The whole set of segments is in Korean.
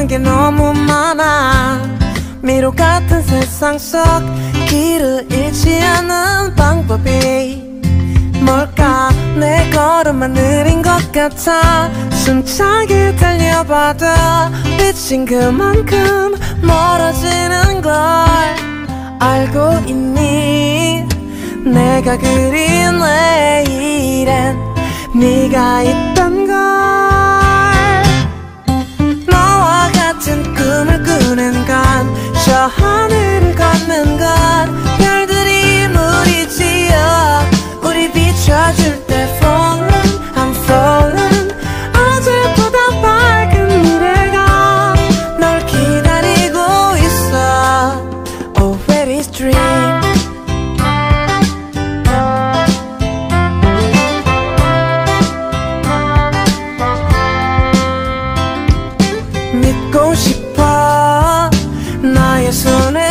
외로운 게 너무 많아. 미로 같은 세상 속 길을 잃지 않는 방법이 뭘까? 내 걸음만 느린 것 같아. 숨차게 달려봐도 빛인 그만큼 멀어지는 걸 알고 있니? 내가 그린 내일엔 네가 있던 걸 soon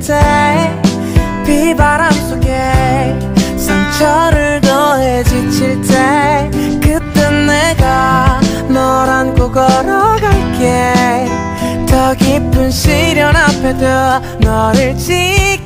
때 비바람 속에 상처를 더해 지칠 때 그때 내가 널 안고 걸어갈게. 더 깊은 시련 앞에도 너를 지